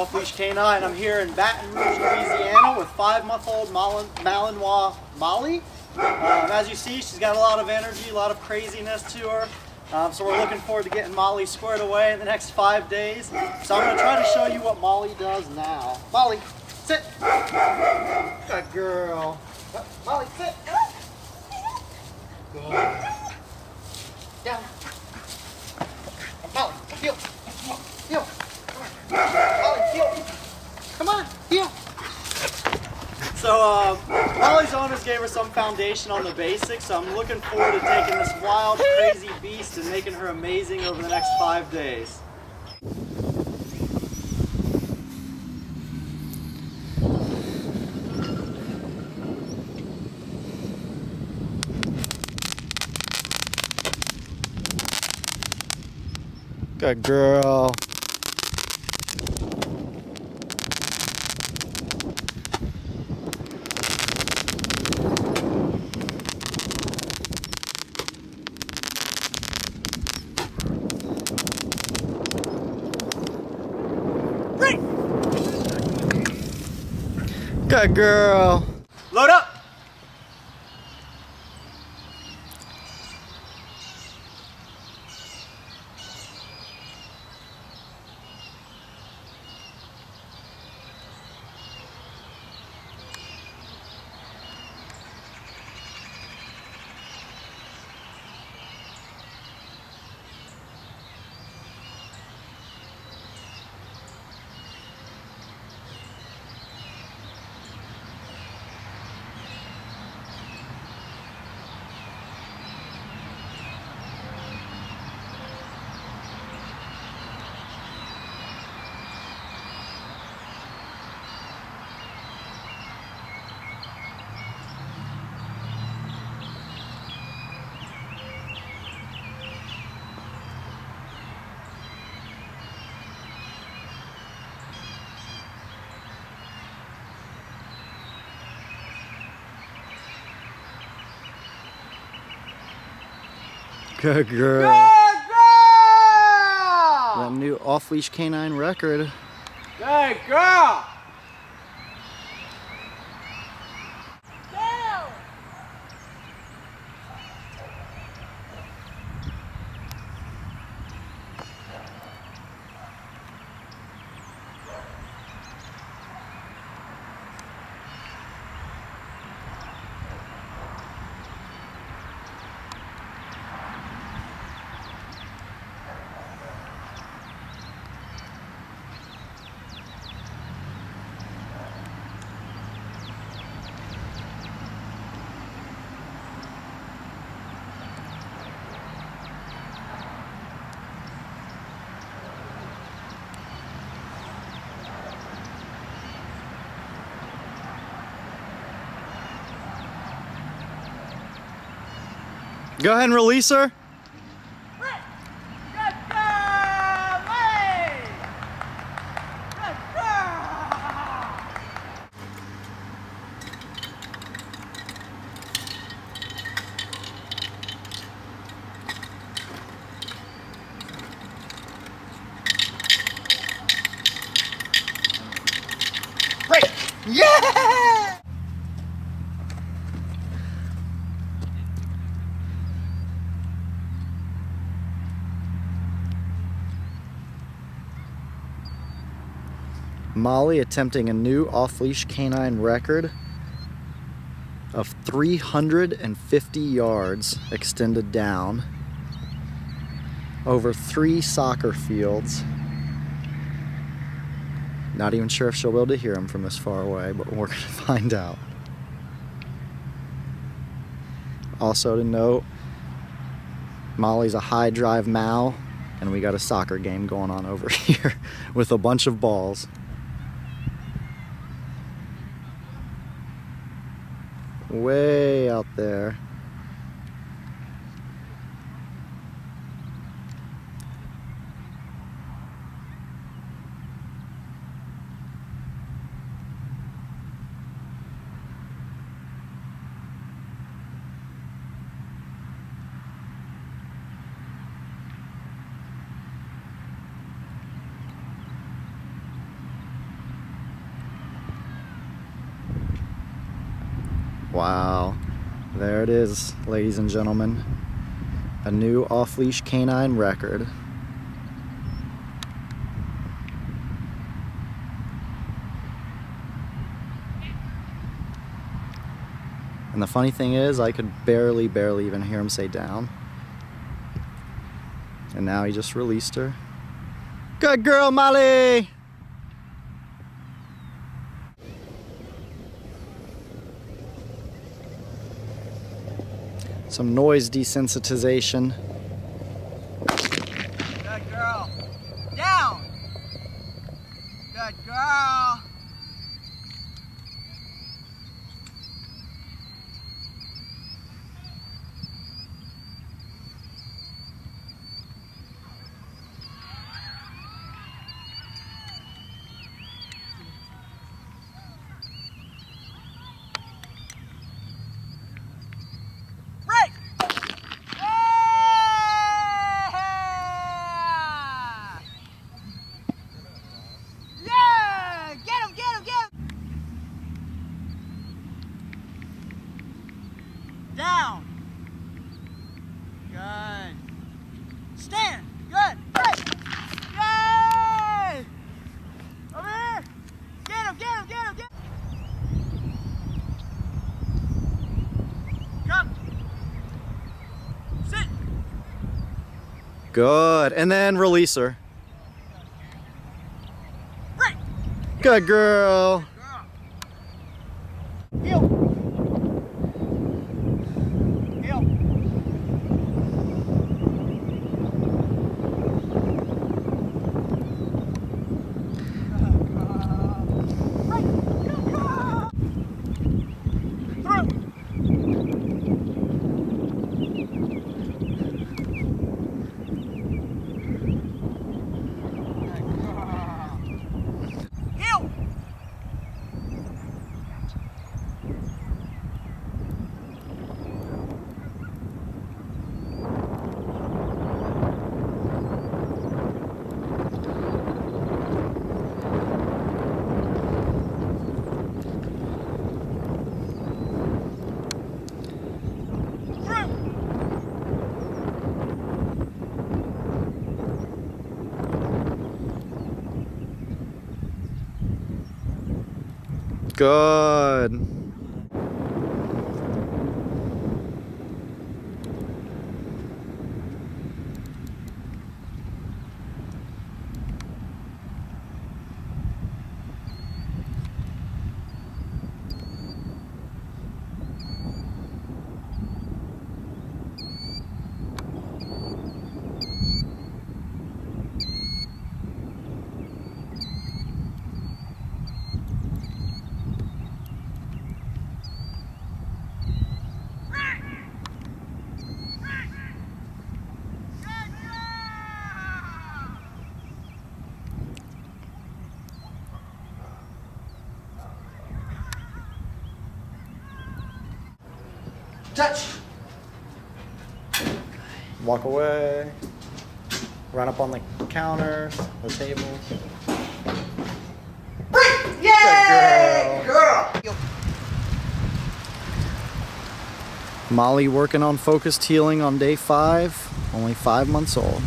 Leash Canine. I'm here in Baton Rouge, Louisiana with five-month-old Malinois Molly. Um, as you see, she's got a lot of energy, a lot of craziness to her. Um, so we're looking forward to getting Molly squared away in the next five days. So I'm going to try to show you what Molly does now. Molly, sit. Good girl. Molly, sit. Good. Down. Molly, heel. Heel. Molly, heel. Come on, heel. So uh, Molly's owners gave her some foundation on the basics, so I'm looking forward to taking this wild, crazy beast and making her amazing over the next five days. Good girl. Good girl. Load up. Good girl. Good girl! That new off-leash canine record. Good girl! Go ahead and release her. Yeah! Molly attempting a new off-leash canine record of 350 yards extended down over three soccer fields. Not even sure if she'll be able to hear him from this far away, but we're going to find out. Also to note, Molly's a high drive Mal, and we got a soccer game going on over here with a bunch of balls. Way out there. Wow. There it is, ladies and gentlemen. A new off leash canine record. And the funny thing is, I could barely, barely even hear him say down. And now he just released her. Good girl, Molly! Some noise desensitization. Good girl. Down. Good girl. Break! Yeah! Yeah! Get him, get him, get him! Down. Good. Stand. Good. Break. Yay! Over here. Get him, get him, get him, get him. Come. Sit. Good. And then release her. Break. Good girl. Heel. Heel. Through. Heel. Through. Good. Touch. Walk away. Run up on the counter, the table. Break. Yay! girl. Molly working on focused heeling on day five, only five months old.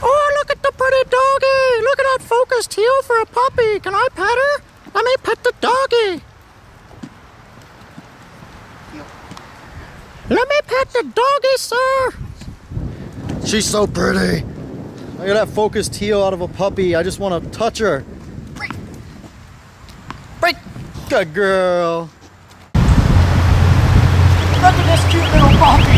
Oh, look at the pretty doggy! Look at focused heel for a puppy. Can I pet her? Let me pet the doggy. Let me pet the doggy, sir. She's so pretty. Look at that focused heel out of a puppy. I just want to touch her. Break. Break. Good girl. Look at this cute little puppy. Look how cute